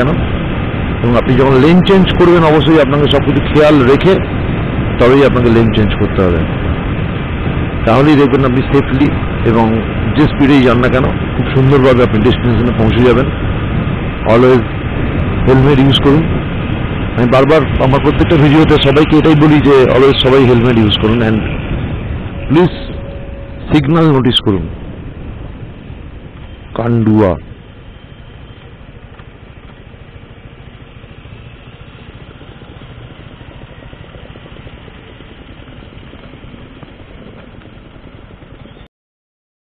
কেন? এবং আপনি যখন লেন চেঞ্জ করবেন, অবশ্যই আপনাকে সব কিছু খেয়াল রেখে তবেই আপনাকে লেন চেঞ্জ করতে হবে। তাহলেই দেখবেন আপনি সেফলি এবং যে স্পিডেই যান না কেন, খুব সুন্দরভাবে আপনি ডেস্টিনেশনে পৌঁছে যাবেন। অলওয়েজ হেলমেট ইউজ করুন। আমি বারবার আমার প্রত্যেকটা ভিডিওতে সবাইকে এটাই বলি যে অলওয়েজ সবাই হেলমেট ইউজ করুন অ্যান্ড প্লিজ সিগনাল নোটিস করুন। কান্ডুয়া।